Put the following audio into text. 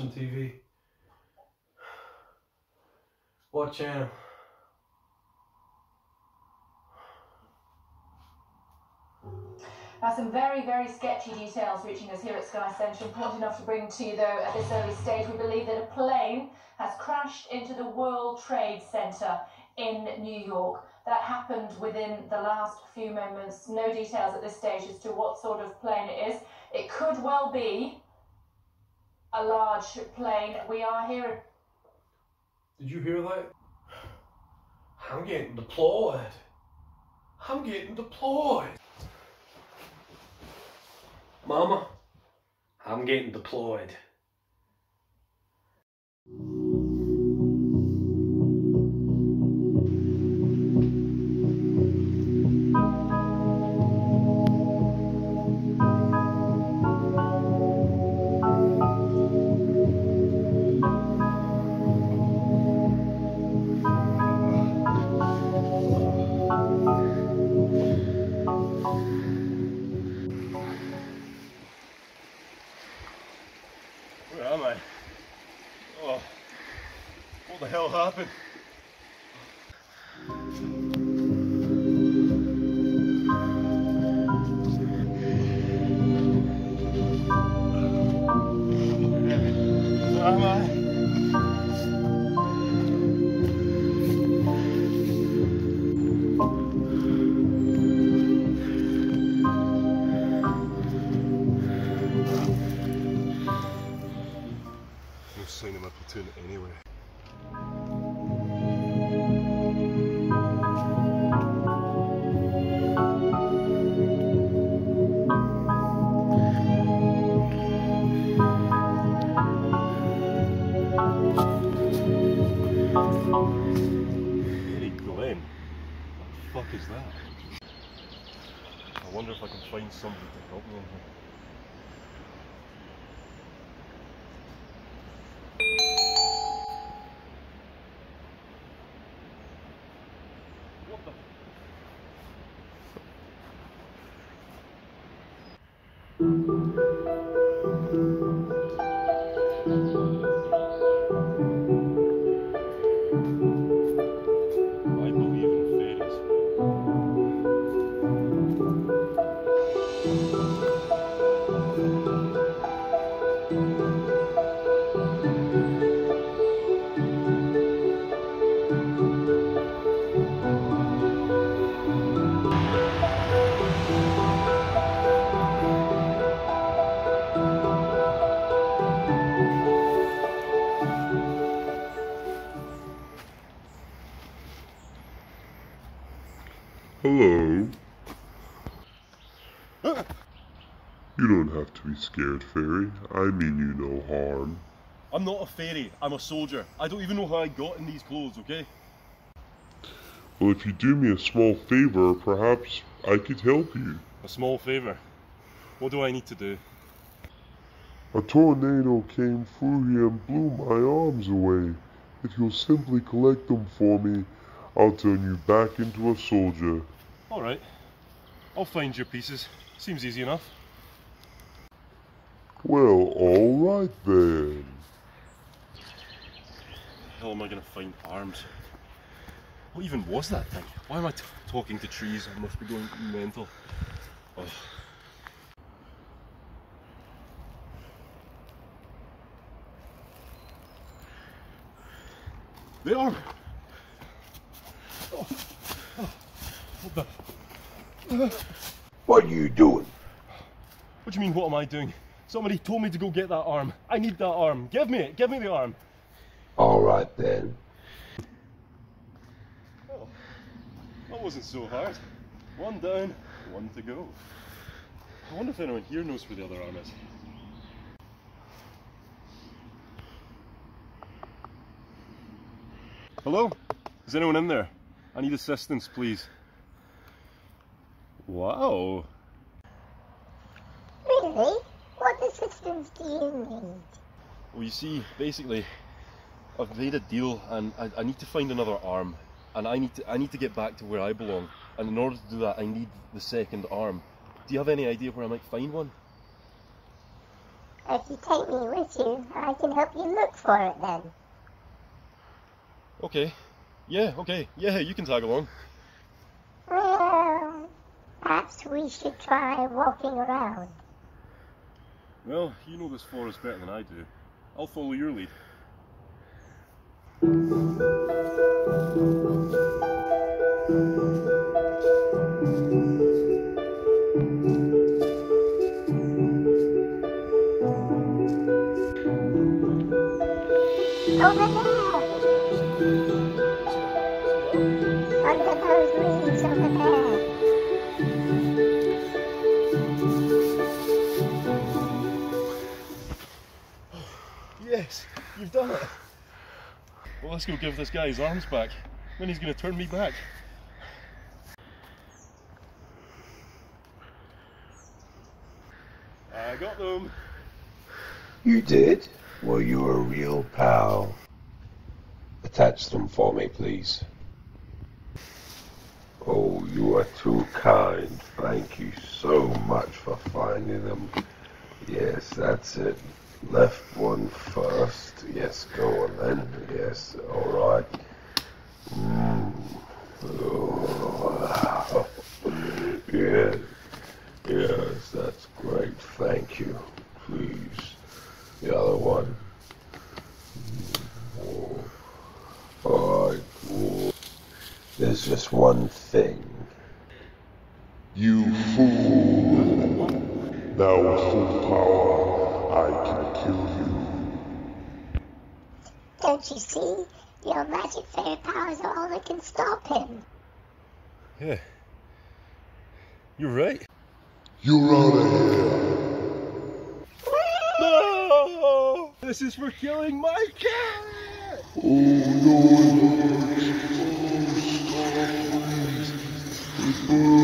watching TV. What channel? Now, some very, very sketchy details reaching us here at Sky Central. Important enough to bring to you, though, at this early stage. We believe that a plane has crashed into the World Trade Center in New York. That happened within the last few moments. No details at this stage as to what sort of plane it is. It could well be a large plane. We are here. Did you hear that? I'm getting deployed. I'm getting deployed. Mama, I'm getting deployed. Hell happened? Where am I? No wonder if I can find somebody to help me in here. What the? You don't have to be scared, Fairy. I mean you no harm. I'm not a fairy, I'm a soldier. I don't even know how I got in these clothes, okay? Well, if you do me a small favor, perhaps I could help you. A small favour. What do I need to do? A tornado came through here and blew my arms away. If you'll simply collect them for me, I'll turn you back into a soldier. Alright. I'll find your pieces. Seems easy enough. Well, alright then. hell am I gonna find arms? What even was that thing? Why am I t- talking to trees? I must be going mental. Oh. They are. Oh. Oh. What the? What are you doing? What do you mean? What am I doing? Somebody told me to go get that arm. I need that arm. Give me it. Give me the arm. All right then. Oh, that wasn't so hard. One down, one to go. I wonder if anyone here knows where the other arm is. Hello? Is anyone in there? I need assistance, please. Wow. Really? What assistance do you need? Well, you see, basically, I've made a deal, and I, I need to find another arm, and I need to I need to get back to where I belong. And in order to do that, I need the second arm. Do you have any idea where I might find one? If you take me with you, I can help you look for it then. Okay. Yeah, okay. Yeah, you can tag along. Well, perhaps we should try walking around. Well, you know this forest better than I do. I'll follow your lead. You've done it. Well, let's go give this guy his arms back. Then he's going to turn me back. I got them. You did? Well, you're a real pal. Attach them for me, please. Oh, you are too kind. Thank you so much for finding them. Yes, that's it. Left one first. Yes, go on then. Yes, alright. Mm. Yes. Yes, that's great. Thank you. Please. The other one. Alright. There's just one thing. You fool! With full power, I can. Don't you see? Your magic fairy powers are all that can stop him. Yeah. You're right. You're out of here. no! This is for killing my cat! Oh no, Lord. Oh, stop, please.